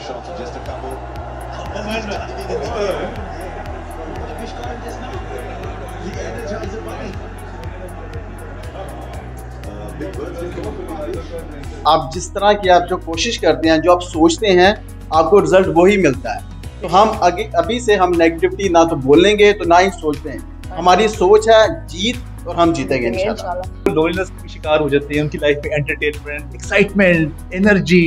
the shot in just a couple. The Energizer Bunny. Uh, big birthday call for Bangladesh. आप जिस तरह की आप जो कोशिश करते हैं जो आप सोचते हैं आपको रिज़ल्ट वही मिलता है तो हम अगे अभी से हम नेगेटिविटी ना तो बोलेंगे तो ना ही सोचते हैं हमारी सोच है जीत और हम जीतेंगे इंशाल्लाह लोनलीनेस के शिकार हो जाते हैं उनकी लाइफ में एंटरटेनमेंट एक्साइटमेंट एनर्जी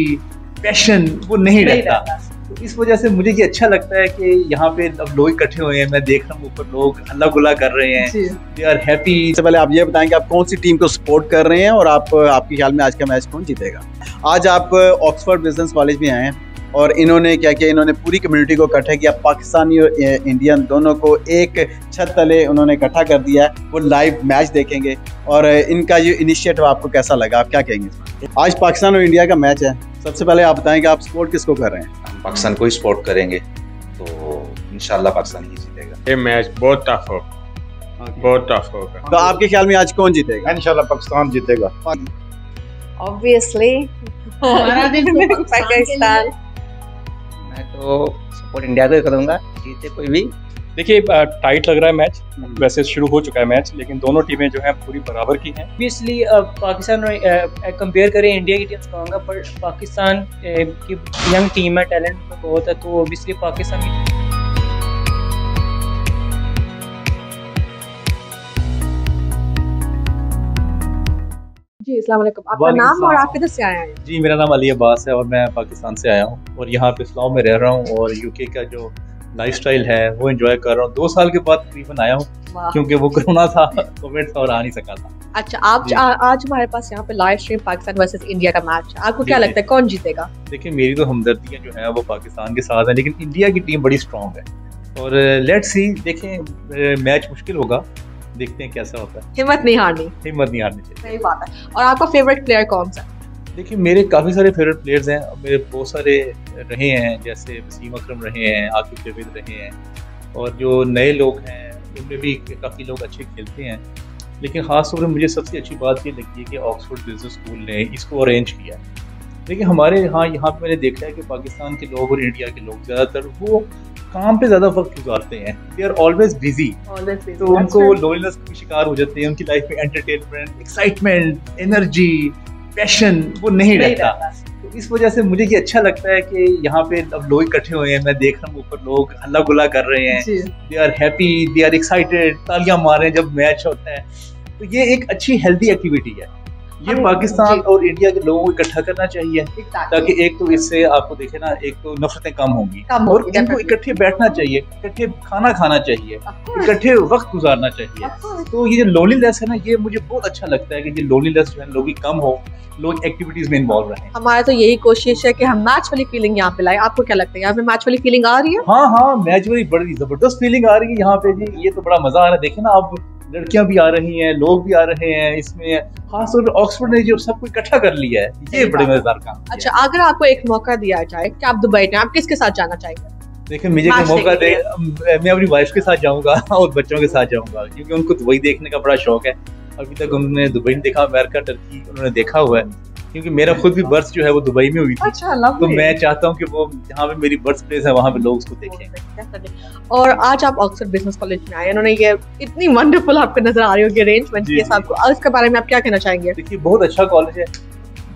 पैशन वो नहीं रहता। तो इस वजह से मुझे ये अच्छा लगता है कि यहाँ पे अब लोग इकट्ठे हुए हैं मैं देख रहा हूँ ऊपर लोग हल्ला गुला कर रहे हैं। दे आर हैप्पी सबसे पहले आप ये बताएँ कि आप कौन सी टीम को सपोर्ट कर रहे हैं और आप आपके ख्याल में आज का मैच कौन जीतेगा? आज आप ऑक्सफोर्ड बिज़नेस कॉलेज में आए हैं और इन्होंने क्या किया? इन्होंने पूरी कम्युनिटी को इकट्ठा किया। पाकिस्तानी और इंडियन दोनों को एक छत तले उन्होंने इकट्ठा कर दिया है। वो लाइव मैच देखेंगे और इनका ये इनिशिएटिव आपको कैसा लगा? आप क्या कहेंगे आज पाकिस्तान और इंडिया का मैच है। सबसे पहले आप बताएँ कि आप सपोर्ट किसको कर रहे हैं? हम पाकिस्तान को ही सपोर्ट करेंगे तो इंशाल्लाह पाकिस्तान ही जीतेगा। ये मैच बहुत टफ होगा। बहुत टफ होगा। तो आपके ख्याल में आज कौन जीतेगा? इंशाल्लाह पाकिस्तान जीतेगा। ऑब्वियसली हमारा दिल तो पाकिस्तान मैं तो सपोर्ट इंडिया को ही करूँगा जीते कोई भी। देखिए टाइट लग रहा है मैच वैसे शुरू हो चुका है मैच लेकिन दोनों टीमें जो हैं पूरी बराबर की हैं। ऑब्वियसली पाकिस्तान कंपेयर करें इंडिया की टीम से कहूँगा पर पाकिस्तान की यंग टीम है टैलेंट बहुत है तो ऑब्वियसली पाकिस्तान की जी आपका नाम और आप किधर से आए हैं? जी मेरा नाम अली अब्बास है और मैं पाकिस्तान से आया हूँ। और यहाँ पे इस्लाम में रह रहा हूँ और यूके का जो लाइफस्टाइल है वो एंजॉय कर रहा हूँ। दो साल के बाद तकरीबन आया हूँ क्योंकि वो कोरोना था कोविड था और आ नहीं सका था। अच्छा आप आ, आज हमारे पास यहाँ पे live stream Pakistan versus India का मैच आपको क्या लगता है कौन जीतेगा? देखिए मेरी तो हमदर्दियाँ जो है वो पाकिस्तान के साथ है लेकिन इंडिया की टीम बड़ी स्ट्रांग है। और लेट्स सी देखें मैच मुश्किल होगा। देखते हैं कैसा होता है। हिम्मत नहीं हारनी। हिम्मत नहीं हारनी चाहिए। सही बात है। और आपका फेवरेट प्लेयर कौन सा? देखिए मेरे काफ़ी सारे फेवरेट प्लेयर्स हैं और मेरे बहुत सारे रहे हैं जैसे वसीम अक्रम रहे हैं आकिब जवेद रहे हैं और जो नए लोग हैं उनमें भी काफ़ी लोग अच्छे खेलते हैं। लेकिन ख़ास तौर पर मुझे सबसे अच्छी बात ये लगी है कि ऑक्सफोर्ड बिज़नेस स्कूल ने इसको अरेंज किया। है देखिए हमारे यहाँ यहाँ पे मैंने देखा है कि पाकिस्तान के लोग और इंडिया के लोग ज़्यादातर वो काम पे ज़्यादा वक्त गुजारते हैं। दे आर ऑलवेज बिज़ी तो उनको लोनलीनेस के शिकार हो जाते हैं उनकी लाइफ में एंटरटेनमेंट एक्साइटमेंट एनर्जी पैशन वो नहीं नहीं रहता। तो इस वजह से मुझे ये अच्छा लगता है कि यहाँ पे अब लोग इकट्ठे हुए हैं मैं देख रहा हूँ ऊपर लोग हल्ला गुला कर रहे हैं। They are happy they are excited तालियाँ मार रहे हैं जब मैच होता है। तो ये एक अच्छी हेल्दी एक्टिविटी है। ये पाकिस्तान और इंडिया के लोगों को इकट्ठा करना चाहिए ताकि एक तो इससे आपको देखे ना एक तो नफरतें कम होंगी। और इनको इकट्ठे बैठना चाहिए इकट्ठे खाना खाना चाहिए इकट्ठे वक्त गुजारना चाहिए। तो ये जो लोनलीनेस है ना ये मुझे बहुत अच्छा लगता है कि ये लोनलीनेस जो है लोग कम हो लोग एक्टिविटीज़ में इन्वॉल्व रहे। हमारा तो यही कोशिश है कि हम मैच वाली फीलिंग यहाँ पे लाए। आपको क्या लगता है? यहाँ पे मैच वाली फीलिंग आ रही है? हाँ हाँ मैच में बड़ी ज़बरदस्त फीलिंग आ रही है यहाँ पे जी। ये तो बड़ा मज़ा आ रहा है। देखे ना अब लड़कियाँ भी आ रही हैं लोग भी आ रहे हैं इसमें। खासतौर पर ऑक्सफोर्ड ने जो सबको इकट्ठा कर लिया है ये बड़े मज़ेदार काम अच्छा अगर आपको एक मौका दिया जाए कि आप दुबई में आप किसके साथ जाना चाहेंगे? देखिए मुझे मौका दे मैं अपनी वाइफ के साथ जाऊँगा और बच्चों के साथ जाऊँगा क्योंकि उनको दुबई देखने का बड़ा शौक है। अभी तक उन्होंने दुबई देखा अमेरिका टर्की उन्होंने देखा हुआ है। क्योंकि मेरा खुद भी बर्थ जो है वो दुबई में हुई थी। अच्छा तो मैं चाहता हूँ कि वो जहाँ पे मेरी बर्थ प्लेस है वहाँ पे लोग उसको देखें। और आज आप ऑक्सफोर्ड बिज़नेस कॉलेज में आए उन्होंने ये इतनी वंडरफुल आपको नज़र आ रही होगी अरेंजमेंट के साथ। को इसके बारे में आप क्या कहना चाहेंगे? देखिए बहुत अच्छा कॉलेज है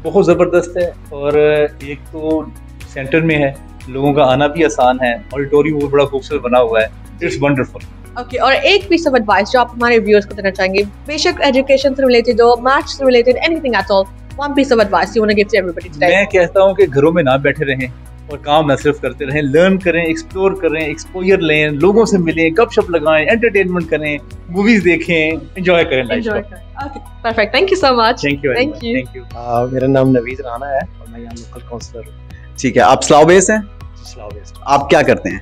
बहुत ज़बरदस्त है और एक तो सेंटर में है लोगों का आना भी आसान है ऑडिटोरियम वो बड़ा खूबसूरत बना हुआ है इट्स वंडरफुल ओके और एक पीस ऑफ़ एडवाइस जो आप हमारे व्यूअर्स को देना चाहेंगे बेशक एजुकेशन से रिलेटेड हो मैच से related anything at all one piece of advice you want to give to everybody today मैं कहता हूँ कि घरों में ना बैठे रहें और काम न सिर्फ़ करते रहें लर्न करें एक्सप्लोर करें एक्सपोजर लें लोगों से मिलें गपशप लगाएँ एंटरटेनमेंट करें मूवीज़ देखें एंजॉय करें life enjoy okay perfect thank you so much thank you Thank you. Thank you ah, मेरा नाम नवीद राना है और मैं यहाँ लोकल काउंसलर हूँ। ठीक है आप स्लाव बेस हैं? वेस्ट आप क्या करते हैं?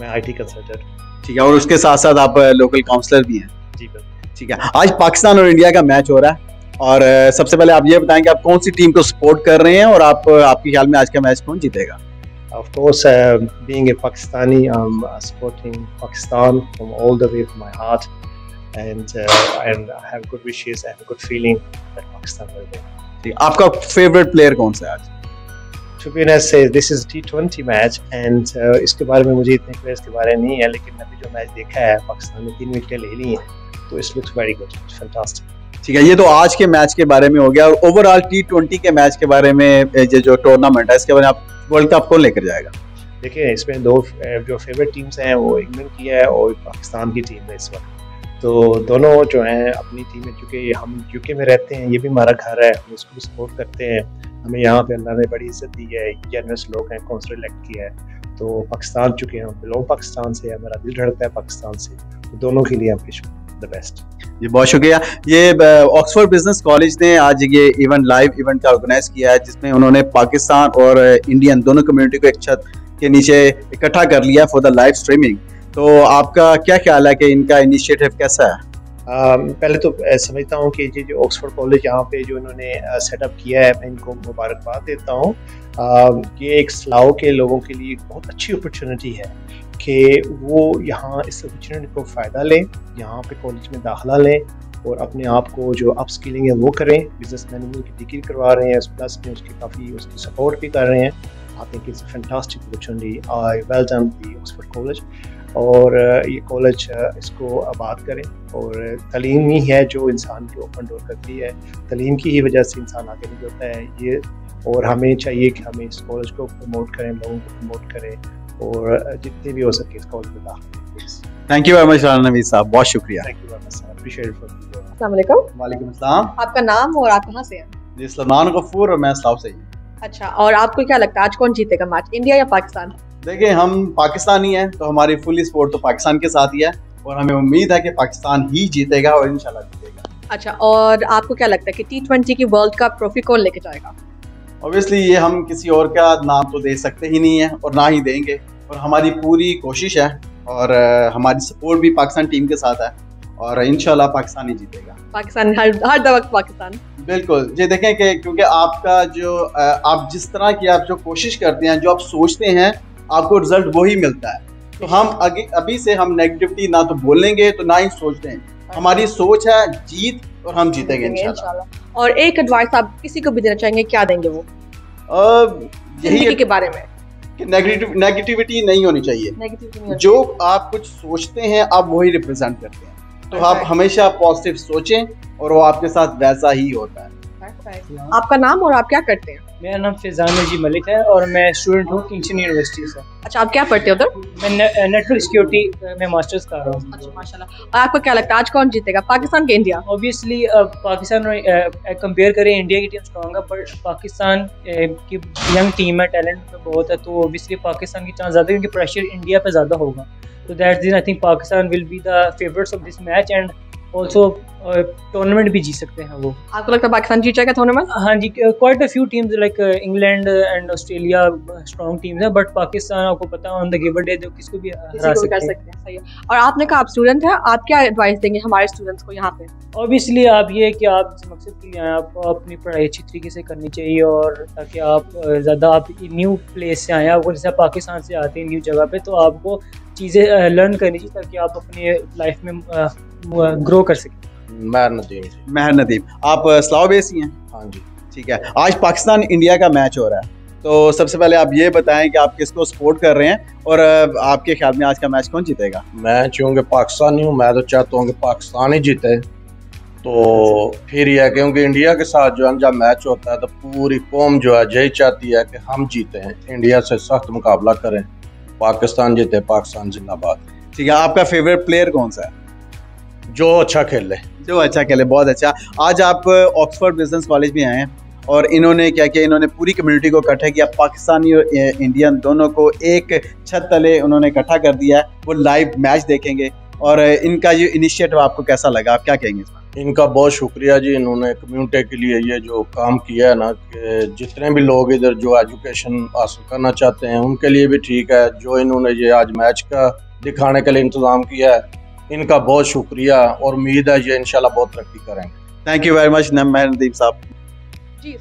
मैं आईटी कंसल्टेंट ठीक है और उसके साथ साथ आप लोकल काउंसलर भी हैं? जी बिल्कुल। ठीक है आज पाकिस्तान और इंडिया का मैच हो रहा है। और सबसे पहले आप ये बताएँ कि आप कौन सी टीम को सपोर्ट कर रहे हैं और आप आपके ख्याल में आज का मैच कौन जीतेगा Of course, uh, being a Pakistani, I'm uh, supporting Pakistan from all the way from my heart, and uh, and I have good wishes and good feeling that Pakistan will win. ठीक आपका favourite player कौन सा है आज to be honest, uh, this is T20 match and uh, इसके बारे में मुझे इतने प्लेयर्स के बारे में नहीं है लेकिन अभी जो मैच देखा है पाकिस्तान ने तीन विकेटें ले ली हैं तो इस लुक्स वेरी गुड फैंटास्टिक ठीक है, ये तो आज के मैच के बारे में हो गया और ओवरऑल टी ट्वेंटी के मैच के बारे में, ये जो टूर्नामेंट है, इसके बारे में आप वर्ल्ड कप कौन लेकर जाएगा? देखिए, इसमें दो जो फेवरेट टीम्स हैं, वो इंग्लैंड की है और पाकिस्तान की टीम है इस वक्त। तो दोनों जो हैं, अपनी टीमें चूँकि हम यूके में रहते हैं, ये भी हमारा घर है, हम उसको भी सपोर्ट करते हैं। हमें यहाँ पे अल्लाह ने बड़ी इज़्ज़त दी है जनरस लोग हैं कौंसिल इलेक्ट किया है। तो पाकिस्तान चुके हम बिलोंग पाकिस्तान से, हमारा दिल धड़कता है पाकिस्तान से। तो दोनों के लिए हम विश द बेस्ट जी बहुत शुक्रिया। ये ऑक्सफोर्ड बिज़नेस कॉलेज ने आज ये इवेंट लाइव इवेंट का ऑर्गेनाइज किया है जिसमें उन्होंने पाकिस्तान और इंडियन दोनों कम्युनिटी को एक छत के नीचे इकट्ठा कर लिया फॉर द लाइव स्ट्रीमिंग तो आपका क्या ख्याल है कि इनका इनिशिएटिव कैसा है? Um, पहले तो समझता हूँ कि ये जो ऑक्सफोर्ड कॉलेज यहाँ पे जो इन्होंने सेटअप किया है मैं इनको मुबारकबाद देता हूँ। ये एक सलाओ के लोगों के लिए बहुत अच्छी अपॉर्चुनिटी है। कि वो यहाँ इस अपॉर्चुनिटी को फ़ायदा लें, यहाँ पे कॉलेज में दाखिला लें और अपने आप को जो अप स्किलिंग है वो करें। बिज़नेस मैनेजमेंट की डिग्री करवा रहे हैं उस प्लस में उसकी काफ़ी उसकी सपोर्ट भी कर रहे हैं। I think it's fantastic opportunity I well done the Oxford college और ये कॉलेज इसको आबाद करें और तलीम ही है जो इंसान को ओपन डोर करती है। तलीम की ही वजह से इंसान आगे निकलता है। ये, और हमें चाहिए कि हमें इस कॉलेज को प्रमोट करें, लोगों को प्रमोट करें। और जितने भी हो सके इस कॉलेज दाखिल thank you very much Rana Naveed साहब। बहुत शुक्रिया। Thank you very much appreciate for वालेकुम अस्सलाम आपका नाम और आप कहाँ से हैं? जी सलमान गफूर और मैं इस्लाम से ही अच्छा और आपको क्या लगता है आज कौन जीतेगा मैच इंडिया या पाकिस्तान? देखिए हम पाकिस्तानी हैं तो हमारी फुल सपोर्ट तो पाकिस्तान के साथ ही है और हमें उम्मीद है कि पाकिस्तान ही जीतेगा और इंशाल्लाह जीतेगा। अच्छा और आपको क्या लगता है कि टी ट्वेंटी की वर्ल्ड कप ट्रॉफी कौन लेके जाएगा? ऑब्वियसली ये हम किसी और का नाम तो दे सकते ही नहीं है और ना ही देंगे। और हमारी पूरी कोशिश है और हमारी सपोर्ट भी पाकिस्तान टीम के साथ है और इनशाला पाकिस्तान ही जीतेगा। पाकिस्तान हर हर वक्त पाकिस्तान। बिल्कुल। ये देखें कि क्योंकि आपका जो आप जिस तरह की आप जो कोशिश करते हैं जो आप सोचते हैं आपको रिज़ल्ट वही मिलता है। तो हम अगे अभी से हम नेगेटिविटी ना तो बोलेंगे तो ना ही सोचते हैं। हमारी सोच है जीत और हम जीतेंगे इंशाल्लाह। और एक एडवाइस आप किसी को भी देना चाहेंगे क्या देंगे वो? यही के बारे में। नेगेटिव नेगेटिविटी नहीं होनी चाहिए। नहीं जो आप कुछ सोचते हैं आप वही रिप्रेजेंट करते हैं। तो आप हमेशा पॉजिटिव सोचें और वो आपके साथ वैसा ही होता है। आपका नाम और आप क्या करते हैं? मेरा नाम फैजान जी मलिक है और मैं स्टूडेंट हूँ किंगस्टन यूनिवर्सिटी से। अच्छा आप क्या पढ़ते हो उधर? मैं नेटवर्क सिक्योरिटी में मास्टर्स कर रहा हूँ। अच्छा माशाल्लाह। और आपको क्या लगता है आज कौन जीतेगा पाकिस्तान के इंडिया? ऑब्वियसली पाकिस्तान कंपेयर करें इंडिया की टीम स्ट्रॉन्ग है बट पाकिस्तान की यंग टीम है टैलेंट बहुत है तो ऑब्वियसली पाकिस्तान की चांस ज़्यादा क्योंकि प्रेशर इंडिया पे ज़्यादा होगा। तो दैट दिन I think Pakistan will be the favourites of this match and also tournament भी जीत सकते हैं वो। आपको लगता है पाकिस्तान जीत जाएगा टूर्नामेंट हाँ जी quite a few teams like England and Australia strong teams हैं बट पाकिस्तान आपको पता है ऑन द गिवर डे जो किसको भी हरा सकते, कर सकते हैं सही है। और आपने कहा आप स्टूडेंट हैं आप क्या एडवाइस देंगे हमारे स्टूडेंट्स को यहाँ पे? ऑब्वियसली आप ये कि आप जिस मकसद के लिए आए आपको अपनी पढ़ाई अच्छी तरीके से करनी चाहिए और ताकि आप ज़्यादा आप न्यू प्लेस से आए आपको जैसे पाकिस्तान से आते हैं न्यू जगह पे तो आपको चीज़ें लर्न करनी चाहिए ताकि आप अपनी लाइफ में ग्रो कर सकें। महर नदीम महर नदीम। आप इस्लाम बेसी हैं हाँ? जी। ठीक है। आज पाकिस्तान इंडिया का मैच हो रहा है। तो सबसे पहले आप ये बताएँ कि आप किसको सपोर्ट कर रहे हैं और आपके ख्याल में आज का मैच कौन जीतेगा? मैं चूँकि पाकिस्तानी हूँ मैं तो चाहता हूँ कि पाकिस्तान ही जीते। तो फिर यह क्योंकि इंडिया के साथ जो है जब मैच होता है तो पूरी कौम जो है यही चाहती है कि हम जीते हैं इंडिया से सख्त मुकाबला करें। पाकिस्तान जीते पाकिस्तान जिंदाबाद। ठीक है आपका फेवरेट प्लेयर कौन सा है? जो अच्छा खेले जो अच्छा खेले बहुत अच्छा। आज आप ऑक्सफोर्ड बिज़नेस कॉलेज में आए हैं और इन्होंने क्या किया इन्होंने पूरी कम्युनिटी को इकट्ठा किया पाकिस्तानी और इंडियन दोनों को एक छत तले उन्होंने इकट्ठा कर दिया है वो लाइव मैच देखेंगे। और इनका ये इनिशिएटिव आपको कैसा लगा आप क्या कहेंगे इसमें इनका बहुत शुक्रिया जी इन्होंने कम्युनिटी के लिए ये जो काम किया है ना कि जितने भी लोग इधर जो एजुकेशन हासिल करना चाहते हैं उनके लिए भी ठीक है। जो इन्होंने ये आज मैच का दिखाने के लिए इंतज़ाम किया है इनका बहुत शुक्रिया और उम्मीद है ये इंशाल्लाह बहुत तरक्की करेंगे। Thank you very much Nadeep साहब। जी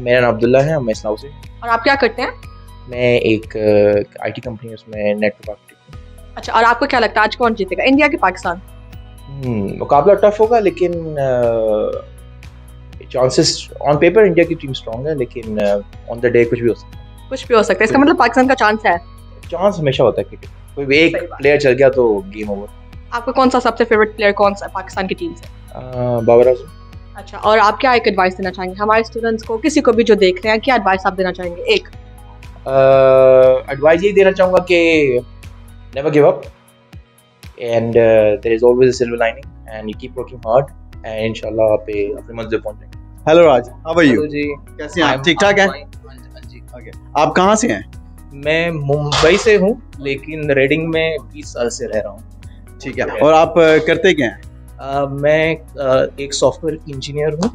मेरा नाम अब्दुल्ला है मैं इस्लाम से। और आप क्या करते हैं? मैं एक आईटी कंपनी उसमें नेटवर्क अच्छा और आपको क्या लगता है आज कौन जीतेगा इंडिया के पाकिस्तान? मुकाबला टफ होगा लेकिन चांसेस ऑन पेपर इंडिया की टीम स्ट्रांग है लेकिन ऑन द डे कुछ भी हो सकता है। कुछ भी हो सकता है इसका मतलब पाकिस्तान का चांस है। चांस हमेशा होता है क्रिकेट कोई एक प्लेयर चल गया तो गेम ओवर आपका कौन सा सबसे फेवरेट प्लेयर कौन सा पाकिस्तान की टीम से? बाबर आज़म। अच्छा और आप क्या एक एडवाइस देना चाहेंगे हमारे स्टूडेंट्स को किसी को भी जो देख रहे हैं क्या एडवाइस आप देना चाहेंगे? एक। एडवाइस यही देना चाहूँगा कि never give up and there is always a silver lining and you keep working hard and इंशाल्लाह आप अपनी मंजिल पहुँच जाएँगे। Hello Raj how are you ji. कैसे हैं आप? ठीक ठाक हैं? ओके आप कहाँ से हैं? मैं मुंबई से हूँ लेकिन रेडिंग में 20 साल से रह रहा हूँ। ठीक है? और आप करते क्या हैं? मैं uh, एक सॉफ्टवेयर इंजीनियर हूँ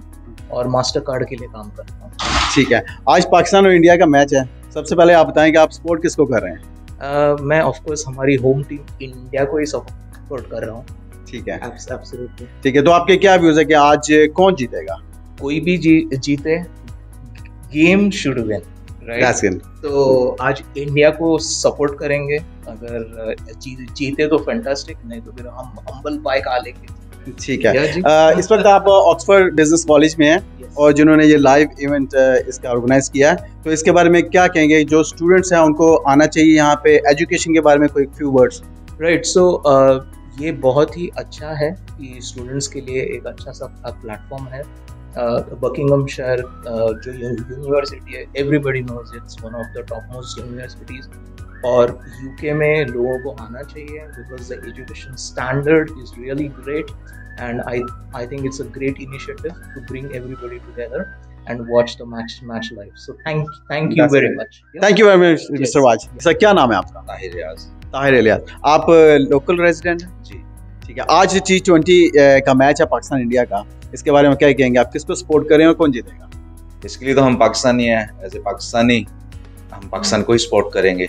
और मास्टर कार्ड के लिए काम करता हूँ। ठीक है। आज पाकिस्तान और इंडिया का मैच है। सबसे पहले आप बताएँ कि आप सपोर्ट किसको कर रहे हैं? Uh, मैं ऑफकोर्स हमारी होम टीम इंडिया को ही सपोर्ट कर रहा हूँ। ठीक है। एब्सोल्युटली ठीक है तो आपके क्या व्यूज़ है कि आज कौन जीतेगा? कोई भी जी, जीते गेम शुड विन It. तो आज इंडिया को सपोर्ट करेंगे। अगर uh, जीते तो फैंटास्टिक नहीं तो फिर हम हम्बल पाए खा लेंगे। ठीक है। अ, इस वक्त आप ऑक्सफोर्ड बिज़नेस कॉलेज में हैं और जिन्होंने ये लाइव इवेंट इसका ऑर्गेनाइज किया है। तो इसके बारे में क्या कहेंगे? जो स्टूडेंट्स हैं उनको आना चाहिए यहाँ पे। एजुकेशन के बारे में कोई फ्यू वर्ड्स राइट सो ये बहुत ही अच्छा है कि स्टूडेंट्स के लिए एक अच्छा सा प्लेटफॉर्म है। बकिंगम शहर जो यूनिवर्सिटी है everybody knows it's one of the top most universities और यूके में लोगों को आना चाहिए because the education standard is really great and I I think it's a great initiative to bring everybody together and watch the match match live so thank thank you That's very great. Much thank you very much mister Waz sir क्या नाम है आपका ताहिर रियाज ताहिर इलियास आप local resident हैं जी. ठीक है। आज T twenty का मैच है पाकिस्तान इंडिया का। इसके बारे में क्या कहेंगे आप? किसको सपोर्ट करें और कौन जीतेगा? इसके लिए तो हम पाकिस्तानी हैं। एज ए पाकिस्तानी हम पाकिस्तान को ही सपोर्ट करेंगे।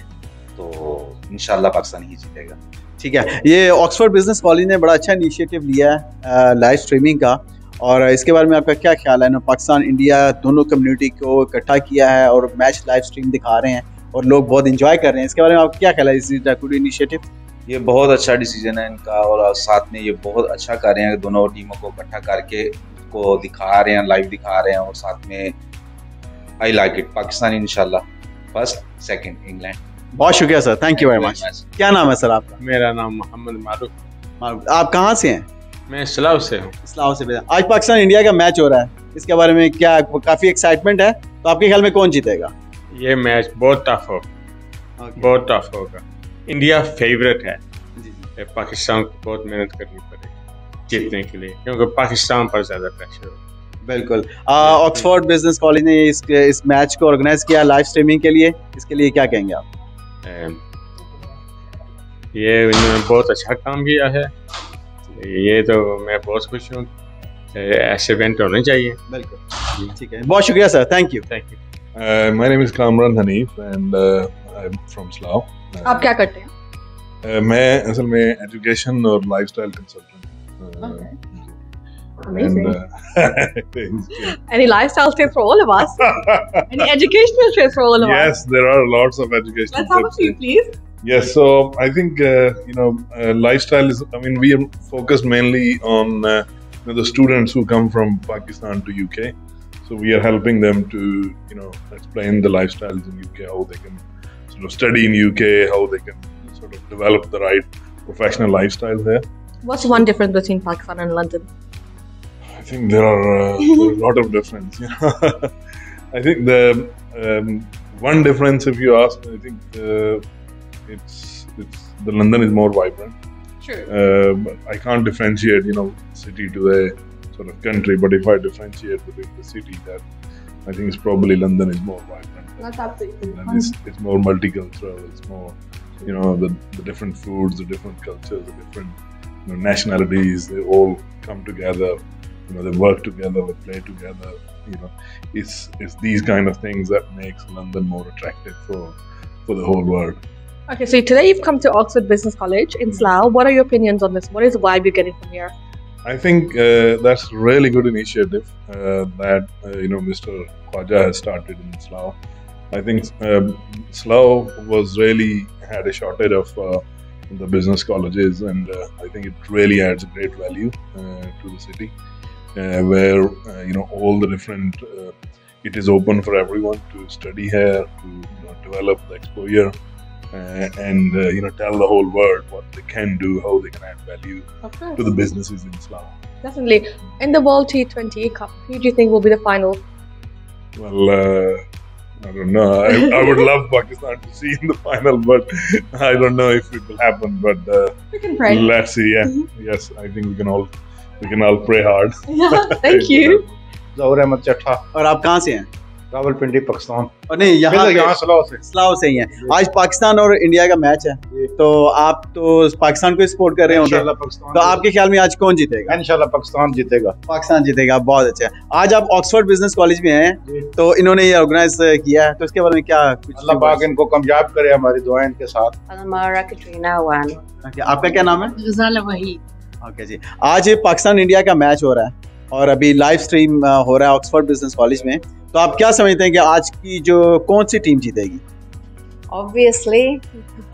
तो इंशाल्लाह पाकिस्तान ही जीतेगा। ठीक है। ये ऑक्सफोर्ड बिज़नेस कॉलेज ने बड़ा अच्छा इनिशिएटिव लिया है लाइव स्ट्रीमिंग का। और इसके बारे में आपका क्या ख्याल है? ना पाकिस्तान इंडिया दोनों कम्युनिटी को इकट्ठा किया है और मैच लाइव स्ट्रीम दिखा रहे हैं और लोग बहुत इंजॉय कर रहे हैं। इसके बारे में आपका क्या ख्याल है इस गुड इनिशिएटिव ये बहुत अच्छा डिसीज़न है इनका और साथ में ये बहुत अच्छा कर रहे हैं। दोनों टीमों को इकट्ठा करके को दिखा रहे हैं लाइव दिखा रहे हैं और साथ में आई लाइक इट पाकिस्तान इंशाल्लाह। फ़र्स्ट सेकंड इंग्लैंड बहुत शुक्रिया sir thank you very much क्या नाम है सर आपका? मेरा नाम मोहम्मद मारूफ। मारूफ आप कहाँ से हैं? मैं इस्लाम से हूँ। इस्लाम से बेटा। आज पाकिस्तान इंडिया का मैच हो रहा है। इसके बारे में क्या काफ़ी एक्साइटमेंट है? तो आपके ख्याल में कौन जीतेगा? ये मैच बहुत टफ होगा बहुत टफ होगा। इंडिया फेवरेट है। पाकिस्तान को बहुत मेहनत करनी पड़ेगी जीतने के लिए क्योंकि पाकिस्तान पर ज़्यादा प्रेशर होगा बिल्कुल। ऑक्सफोर्ड बिज़नेस कॉलेज ने इस इस मैच को ऑर्गेनाइज किया लाइव स्ट्रीमिंग के लिए। इसके लिए क्या कहेंगे आप? ये इन्होंने बहुत अच्छा काम किया है। ये तो मैं बहुत खुश हूँ। ऐसे इवेंट होने चाहिए। बिल्कुल। ठीक है। बहुत शुक्रिया sir thank you thank you my name is Kamran Hanif and uh, I'm from Slough. आप क्या करते हैं Uh, मैं असल में एजुकेशन और lifestyle consultant Amazing. uh, Any lifestyle tips for all of us? Any educational tips for all of us? yes, there are lots of educational Let's have a tips. few, please. Yes, so I think uh, you know uh, lifestyle is. I mean, we are focused mainly on uh, you know, the students who come from Pakistan to UK. So we are helping them to you know explain the lifestyles in UK, how they can of study in UK, how they can sort of develop the right professional lifestyle there. What's one difference between Pakistan and London? I think there are, uh, there are a lot of difference. You know? I think the um, one difference, if you ask, me, I think uh, it's it's the London is more vibrant. Sure. Uh, but I can't differentiate, you know, city to the sort of country. But if I differentiate between the city, that I think it's probably London is more vibrant. That's absolutely it's, it's more multicultural. It's more, you know, the, the different foods, the different cultures, the different you know, nationalities. They all come together. You know, they work together. They play together. You know, it's it's these kind of things that makes London more attractive for for the whole world. Okay, so today you've come to Oxford Business College in Slough. What are your opinions on this? What is the vibe you're getting from here? I think uh, that's really good initiative uh, that uh, you know Mr. Khwaja has started in Slough. I think um, Slough was really had a shortage of uh, the business colleges, and uh, I think it really adds great value uh, to the city. uh, where uh, you know all the different. Uh, it is open for everyone to study here, to you know, develop the exposure, uh, and uh, you know tell the whole world what they can do, how they can add value to the businesses in Islam. Definitely. In the World T20 Cup, who do you think will be the final? Well, uh, I don't know. I, I would love Pakistan to see in the final, but I don't know if it will happen. But uh, We can pray. let's see. Yeah, yes, I think we can all we can all pray hard. Thank you. Zahoor Ahmad Chatha और आप कहाँ से हैं रावलपिंडी पाकिस्तान। और नहीं यहाँ यहाँ सलाह से। ही है। आज पाकिस्तान और इंडिया का मैच है। तो आप तो पाकिस्तान को सपोर्ट कर रहे होंगे। तो आपके ख्याल में आज कौन जीतेगा? इंशाल्लाह पाकिस्तान जीतेगा। पाकिस्तान जीतेगा बहुत अच्छा आज आप ऑक्सफोर्ड बिज़नेस कॉलेज में हैं तो इन्होंने ये ऑर्गेनाइज किया है तो इसके बारे में क्या कुछ अल्लाह पाक इनको कामयाब करे हमारी दुआएँ इनके साथ। आपका क्या नाम है. ओके जी। आज पाकिस्तान इंडिया का मैच हो रहा है। और अभी लाइव स्ट्रीम हो रहा है ऑक्सफोर्ड बिज़नेस कॉलेज में। तो आप क्या समझते हैं कि आज की जो कौन सी टीम जीतेगी? Obviously.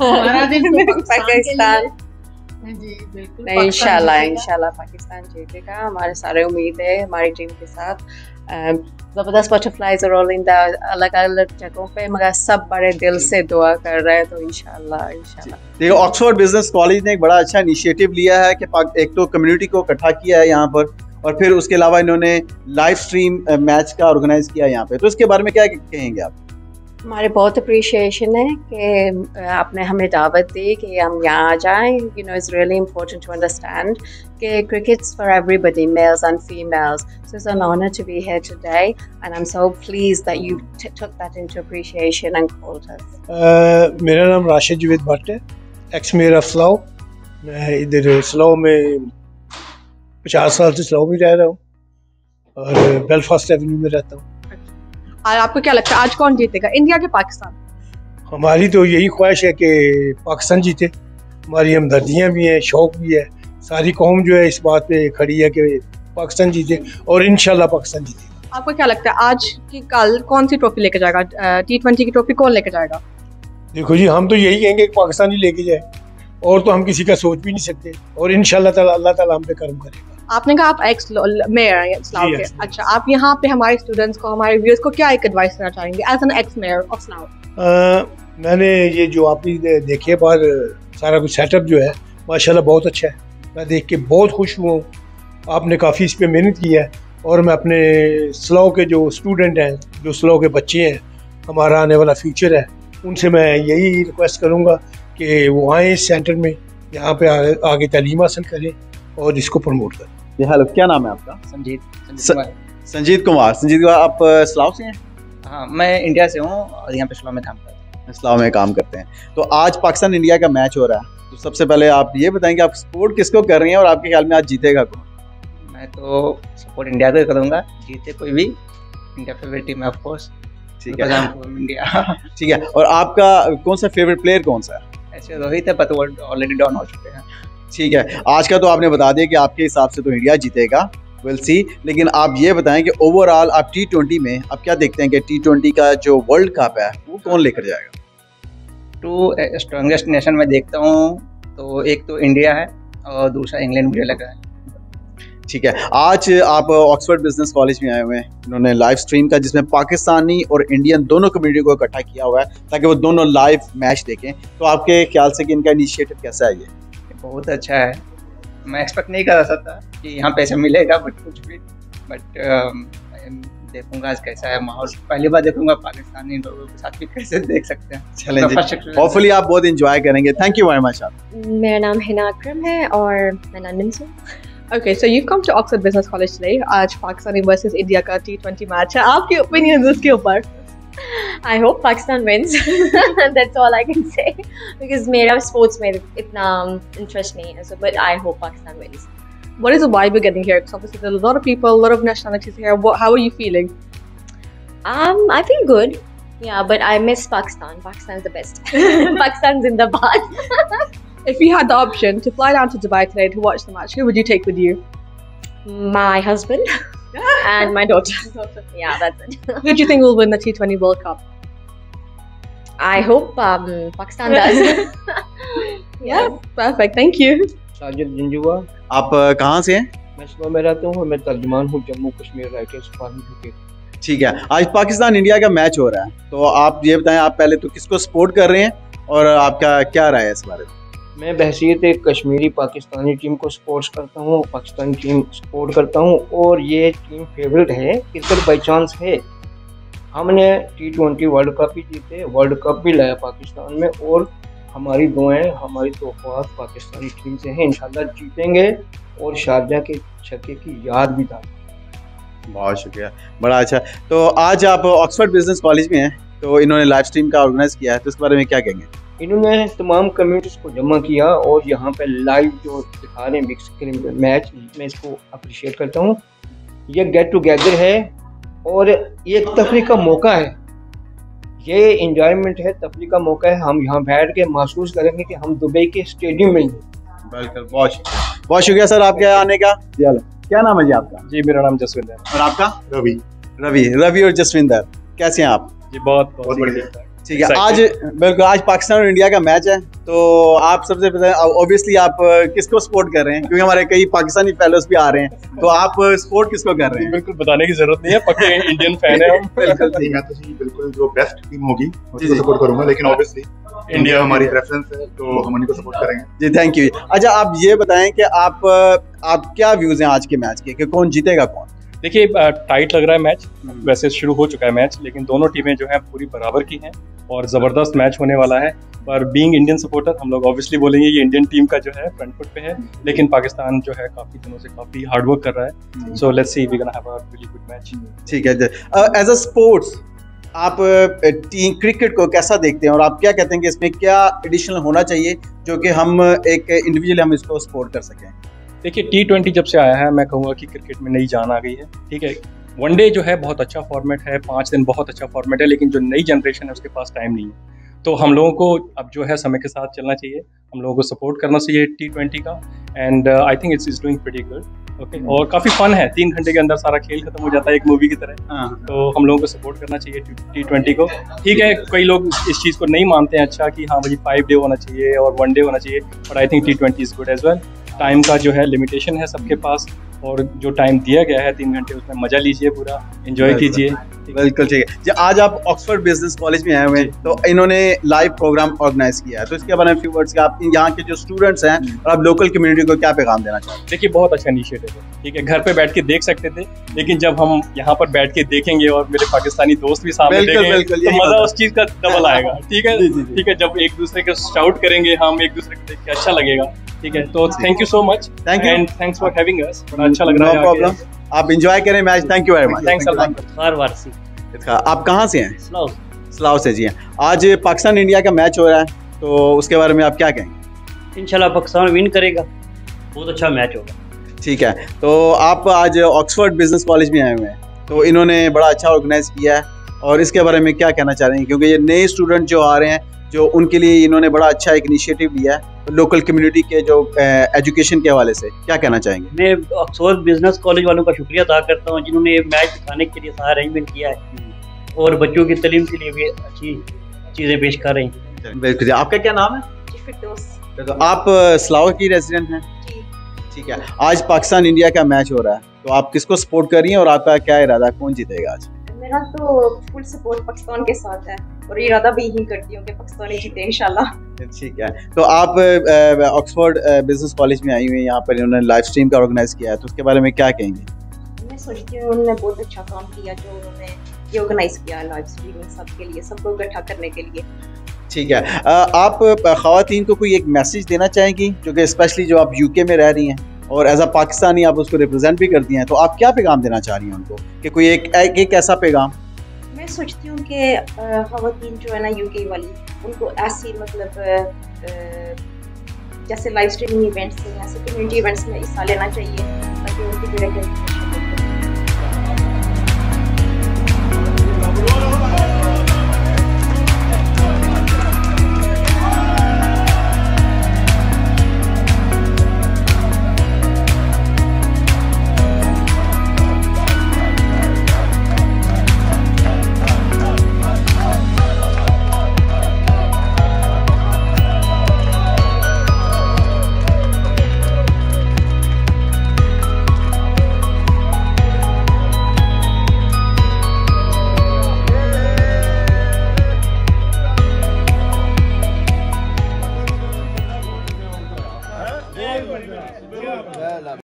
हमारा दिल तो पाकिस्तान जी बिल्कुल। नहीं इंशाल्लाह इंशाल्लाह पाकिस्तान जीतेगा। हमारे सारे उम्मीद है हमारी टीम के साथ। ज़बरदस्त बटरफ्लाइज रोलिंग द अलग अलग जगहों पे मगर सब बड़े दिल से दुआ कर रहे हैं तो इंशाल्लाह इंशाल्लाह। देखो ऑक्सफोर्ड बिज़नेस कॉलेज ने एक बड़ा अच्छा इनिशिएटिव लिया है कि एक तो कम्युनिटी को इकट्ठा किया है यहाँ पर। और फिर उसके अलावा इन्होंने लाइव स्ट्रीम मैच का ऑर्गेनाइज किया यहाँ पे। तो इसके बारे में क्या कहेंगे आप? हमारे बहुत अप्रिशिएशन है कि आपने हमें दावत दी कि हम यहाँ आ जाएँ। You know it's really important to understand कि cricket's for everybody males and females so it's an honor to be here today and I'm so pleased that you t- took that into appreciation and called us. Uh, मेरा नाम राशिद जवेद भट्ट है x mayor of Slav मैं इधर Slav में पचास साल से Slav में रह रहा हूँ और बेलफास्ट एवेन्यू में रहता हूँ। और आपको क्या लगता है आज कौन जीतेगा इंडिया के पाकिस्तान? हमारी तो यही ख्वाहिश है कि पाकिस्तान जीते। हमारी हमदर्दियाँ भी हैं शौक भी है। सारी कौम जो है इस बात पे खड़ी है कि पाकिस्तान जीते और इन पाकिस्तान जीते। आपको क्या लगता है आज की कल कौन सी ट्रॉफी लेकर जाएगा? टी ट्वेंटी की ट्रॉफी कौन लेके जाएगा? देखो जी हम तो यही कहेंगे कि पाकिस्तान ही लेके जाए। और तो हम किसी का सोच भी नहीं सकते और इन ताला अल्लाह ताला हम पे कर्म करे आपने कहा आप एक्स मेयर हैं इस्लाम के। अच्छा आप यहाँ पे हमारे स्टूडेंट्स को हमारे व्यूअर्स को क्या एक एडवाइस देना चाहेंगे as an ex mayor of uh, मैंने ये जो आपने देखी बाहर सारा कुछ सेटअप जो है माशाल्लाह बहुत अच्छा है। मैं देख के बहुत खुश हुआ हूँ। आपने काफ़ी इस पर मेहनत की है और मैं अपने स्लो के जो स्टूडेंट हैं जो स्लो के बच्चे हैं हमारा आने वाला फ्यूचर है उनसे मैं यही रिक्वेस्ट करूँगा कि वो आए इस सेंटर में यहाँ पे आगे, आगे तालीम हासिल करें और इसको प्रमोट करें। जी हेलो क्या नाम है आपका? संजीत संजीत कुमार। संजीत कुमार। संजीत कुमार आप इस्लाम से हैं? हाँ मैं इंडिया से हूँ और यहाँ पे शिलांग में काम करता हूँ। इस्लाम में काम करते हैं। तो आज पाकिस्तान इंडिया का मैच हो रहा है। तो सबसे पहले आप ये बताएँगे आप सपोर्ट किसको कर रहे हैं और आपके ख्याल में आज जीतेगा कौन? मैं तो सपोर्ट इंडिया को ही करूँगा। जीते कोई भी इंडिया फेवरेट टीम है ऑफ़ कोर्स ठीक है। इंडिया। ठीक है। और आपका कौन सा फेवरेट प्लेयर कौन सा है? ऐसे रोहित है पर ऑलरेडी डाउन हो चुके हैं। ठीक है। आज का तो आपने बता दिया कि आपके हिसाब से तो इंडिया जीतेगा। विल सी लेकिन आप ये बताएँ कि ओवरऑल आप टी ट्वेंटी में आप क्या देखते हैं कि टी ट्वेंटी का जो वर्ल्ड कप है वो कौन लेकर जाएगा? टू स्ट्रॉन्गेस्ट नेशन में देखता हूँ तो एक तो इंडिया है और दूसरा इंग्लैंड मुझे लग रहा है। ठीक है। आज आप ऑक्सफोर्ड बिज़नेस कॉलेज में आए हुए हैं। इन्होंने लाइव स्ट्रीम का जिसमें पाकिस्तानी और इंडियन दोनों कम्युनिटी को इकट्ठा किया हुआ है ताकि वो दोनों लाइव मैच देखें। तो आपके ख्याल से कि इनका इनिशिएटिव कैसा है ये? बहुत अच्छा है। मैं एक्सपेक्ट नहीं कर सकता कि यहाँ पैसे मिलेगा बट कुछ भी। बट देखूँगा आज कैसा है माहौल। पहली बार देखूँगा पाकिस्तानी लोगों के साथ भी कैसे देख सकते हैं। चलें जी। अपना first experience होपफुली आप बहुत इंजॉय करेंगे। थैंक यू वेरी मच आप मेरा नाम हिना अकरम है और मैं लंदन से Okay, so you've come to Oxford Business College today. आज पाकिस्तानी versus इंडिया का T20 मैच है। आपके ओपिनियन इसके ऊपर। I hope Pakistan wins. That's all I can say because मेरा sports में इतना interest नहीं है. So, but I hope Pakistan wins. What is the vibe you're getting here? Because obviously there are a lot of people, a lot of nationalities here. What, how are you feeling? Um, I feel good. Yeah, but I miss Pakistan. Pakistan's the best. Pakistan's in the bath. If you had the option to fly down to Dubai today to watch the match, who would you take with you? My husband And my daughter. Yeah, that's it. Who do you think will win the T20 World Cup? I hope um, Pakistan does. yeah, perfect. Thank you. Sajid Janjua आप कहाँ से हैं मैं सुबह में रहता हूँ और मैं तर्जमान हूँ Jammu Kashmir writers forum cricket ठीक है आज पाकिस्तान इंडिया का मैच हो रहा है तो आप ये बताएँ आप पहले तो किसको सपोर्ट कर रहे हैं और आपका क्या राय है इस बारे में मैं बहसीत एक कश्मीरी पाकिस्तानी टीम को सपोर्ट करता हूँ, पाकिस्तानी टीम सपोर्ट करता हूँ और ये टीम फेवरेट है, क्रिकेट बाई चांस है। हमने टी ट्वेंटी वर्ल्ड कप भी जीते वर्ल्ड कप भी लाया पाकिस्तान में और हमारी दुआएँ, हमारी तोहफात पाकिस्तानी टीम से हैं। इंशाल्लाह जीतेंगे और शारजा के छक्के की याद भी था बहुत शुक्रिया, बड़ा अच्छा। तो आज आप ऑक्सफोर्ड बिज़नेस कॉलेज में हैं तो इन्होंने लाइव स्ट्रीम का ऑर्गेनाइज किया है तो इसके बारे में क्या कहेंगे? इन्होंने तमाम कम्युनिटीज़ को जमा किया और यहाँ पे लाइव जो दिखा रहे हैं बिग स्क्रीन पे मैच मैं इसको अप्रिशिएट करता हूँ। ये गेट टुगेदर है और ये एक तफरी का मौका है। ये इंजॉयमेंट है तफरी का मौका है। हम यहाँ बैठ के महसूस करेंगे कि हम दुबई के स्टेडियम में हैं। बिल्कुल बहुत शुक्रिया। बहुत शुक्रिया सर आपके आने का। क्या नाम है जी आपका? जी मेरा नाम जसविंदर। और आपका? रवि। रवि। रवि और जसविंदर कैसे हैं आप? जी बहुत बहुत बढ़िया। ठीक है आज बिल्कुल आज पाकिस्तान और इंडिया का मैच है तो आप सबसे पहले ऑब्वियसली आप किसको सपोर्ट कर रहे हैं? क्योंकि हमारे कई पाकिस्तानी फेलोज भी आ रहे हैं तो आप सपोर्ट किसको कर रहे हैं? बिल्कुल बताने की ज़रूरत नहीं है पक्के इंडियन फ़ैन है हम। बिल्कुल जी मैं तो जी बिल्कुल जो बेस्ट टीम होगी उसको सपोर्ट करूँगा लेकिन ऑब्वियसली इंडिया हमारी प्रेफरेंस है तो हम उन्हीं को सपोर्ट करेंगे। जी थैंक यू अच्छा आप ये बताएँ कि आप आप क्या व्यूज़ हैं आज के मैच के कि कौन जीतेगा कौन? देखिए टाइट लग रहा है मैच वैसे शुरू हो चुका है मैच लेकिन दोनों टीमें जो है पूरी बराबर की हैं और ज़बरदस्त मैच होने वाला है। पर बीइंग इंडियन सपोर्टर हम लोग ऑब्वियसली बोलेंगे ये इंडियन टीम का जो है फ्रंट फुट पे है लेकिन पाकिस्तान जो है काफ़ी दिनों से काफ़ी हार्ड वर्क कर रहा है। So let's see we gonna have a really good match ठीक है एज अ स्पोर्ट्स आप टीम क्रिकेट को कैसा देखते हैं और आप क्या कहते हैं कि इसमें क्या एडिशनल होना चाहिए जो कि हम एक इंडिविजुअली हम इसको सपोर्ट कर सकें? देखिए टी ट्वेंटी जब से आया है मैं कहूँगा कि क्रिकेट में नई जान आ गई है ठीक है? वनडे जो है बहुत अच्छा फॉर्मेट है पाँच दिन बहुत अच्छा फॉर्मेट है लेकिन जो नई जनरेशन है उसके पास टाइम नहीं है। तो हम लोगों को अब जो है समय के साथ चलना चाहिए हम लोगों को सपोर्ट करना चाहिए टी ट्वेंटी का and I think it's is doing pretty good okay और काफ़ी फन है तीन घंटे के अंदर सारा खेल खत्म हो जाता है एक मूवी की तरह। तो हम लोगों को सपोर्ट करना चाहिए टी ट्वेंटी को। ठीक है कई लोग इस चीज़ को नहीं मानते हैं अच्छा कि हाँ भाई फाइव डे होना चाहिए और वन डे होना चाहिए but I think T twenty is good as well time का जो है लिमिटेशन है सबके पास। और जो टाइम दिया गया है तीन घंटे उसमें मज़ा लीजिए पूरा एंजॉय कीजिए। बिल्कुल ठीक है। जी आज आप ऑक्सफोर्ड बिज़नेस कॉलेज में आए हुए हैं तो इन्होंने लाइव प्रोग्राम ऑर्गेनाइज किया है। तो इसके बारे में फ्यू वर्ड्स आप यहाँ के जो स्टूडेंट्स हैं और आप लोकल कम्युनिटी को क्या पैगाम देना चाहते हैं देखिए बहुत अच्छा इनिशिएटिव है। ठीक है घर पे बैठ के देख सकते थे लेकिन जब हम यहाँ पर बैठ के देखेंगे और मेरे पाकिस्तानी दोस्त भी सामने देखेंगे तो मज़ा उस चीज़ का डबल आएगा। ठीक है? ठीक है जब एक दूसरे को शाउट करेंगे हम एक दूसरे को देख के अच्छा लगेगा। ठीक है तो thank you so much thank you and thanks for having us अच्छा लग रहा है प्रॉब्लम आप एंजॉय करें match thank you very much thanks आप कहाँ से हैं? सलाव से। जी हैं। आज पाकिस्तान इंडिया का मैच हो रहा है तो उसके बारे में आप क्या कहेंगे? इंशाल्लाह पाकिस्तान विन करेगा। बहुत अच्छा मैच होगा। ठीक है। तो आप आज ऑक्सफोर्ड बिज़नेस कॉलेज में आए हुए हैं तो इन्होंने बड़ा अच्छा ऑर्गेनाइज किया है। और इसके बारे में क्या कहना चाह रहे हैं? क्योंकि ये नए स्टूडेंट जो आ रहे हैं जो उनके लिए इन्होंने बड़ा अच्छा एक इनिशिएटिव लिया है लोकल कम्युनिटी के जो एजुकेशन के हवाले से। क्या कहना चाहेंगे? मैं ऑक्सफोर्ड बिज़नेस कॉलेज वालों का शुक्रिया अदा करता हूँ जिन्होंने मैच दिखाने के लिए सारा अरेंजमेंट किया है। और बच्चों की तलीम के लिए भी अच्छी चीज़ें पेश कर रही हैं। बिल्कुल आपका क्या नाम है? तो आप सलाह की रेजिडेंट हैं? ठीक है। आज पाकिस्तान इंडिया का मैच हो रहा है तो आप किसको सपोर्ट कर रही हैं और आपका क्या इरादा कौन जीतेगा आज? मेरा तो फुल सपोर्ट पाकिस्तान के साथ है। और इरादा भी यही करती हूँ कि पाकिस्तान ही जीते इंशाल्लाह। ठीक है। तो आप ऑक्सफोर्ड बिज़नेस कॉलेज में आई हुई हैं यहाँ पर इन्होंने लाइव स्ट्रीम का ऑर्गेनाइज किया है तो उसके बारे में क्या कहेंगे? मैं सोचती हूँ उन्होंने बहुत अच्छा काम किया जो उन्होंने ये ऑर्गेनाइज किया लाइव स्ट्रीमिंग सबके लिए सबको इकट्ठा करने के लिए। ठीक है। आप खातन को कोई एक मैसेज देना चाहेंगी? जो कि स्पेशली जो आप यूके में रह रही हैं और एज अ पाकिस्तानी आप उसको रिप्रेजेंट भी करती हैं तो आप क्या पैगाम देना चाह रही हैं उनको? कि कोई एक एक, एक ऐसा पैगाम? मैं सोचती हूँ कि खातन जो है ना यूके वाली, उनको ऐसी मतलब जैसे लाइव स्ट्रीमिंग इवेंट्स में ऐसे कम्युनिटी इवेंट्स में हिस्सा लेना चाहिए, ताकि उनकी डायरेक्ट